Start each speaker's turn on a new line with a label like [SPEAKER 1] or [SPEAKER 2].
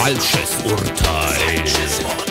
[SPEAKER 1] Falsches Urteil. Falsches Urteil.